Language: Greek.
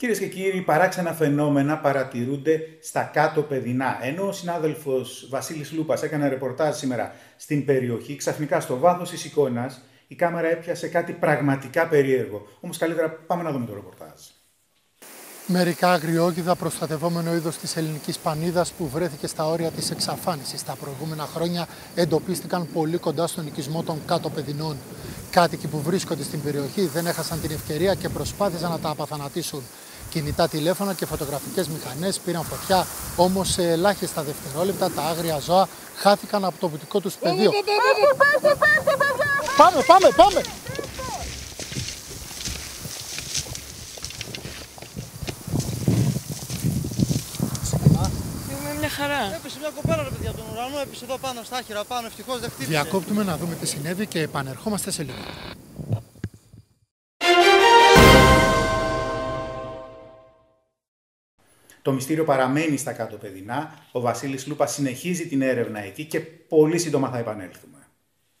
Κυρίες και κύριοι, παράξενα φαινόμενα παρατηρούνται στα κάτω παιδινά. Ενώ ο συνάδελφος Βασίλης Λούπας έκανε ρεπορτάζ σήμερα στην περιοχή, ξαφνικά στο βάθος της εικόνας η κάμερα έπιασε κάτι πραγματικά περίεργο. Όμως καλύτερα πάμε να δούμε το ρεπορτάζ. Μερικά αγριόγιδα προστατευόμενο είδος της ελληνικής πανίδας που βρέθηκε στα όρια της εξαφάνισης. Τα προηγούμενα χρόνια εντοπίστηκαν πολύ κοντά στον οικισμό των κάτω παιδινών. Κάτοικοι που βρίσκονται στην περιοχή δεν έχασαν την ευκαιρία και προσπάθησαν να τα απαθανατήσουν. Κινητά τηλέφωνα και φωτογραφικές μηχανές πήραν φωτιά, όμως σε ελάχιστα δευτερόλεπτα τα άγρια ζώα χάθηκαν από το βουτικό τους πεδίο. Πάμε, πάμε, πάμε! Είμαι μια χαρά. Έπεσε μια κοπέλα ρε παιδιά τον ουρανό, έπεσε εδώ πάνω στα άχυρα πάνω, ευτυχώς δεν χτύπησε. Διακόπτουμε να δούμε τι συνέβη και επανερχόμαστε σε λίγο. Το μυστήριο παραμένει στα κάτω παιδινά. Ο Βασίλης Λούπας συνεχίζει την έρευνα εκεί και πολύ σύντομα θα επανέλθουμε.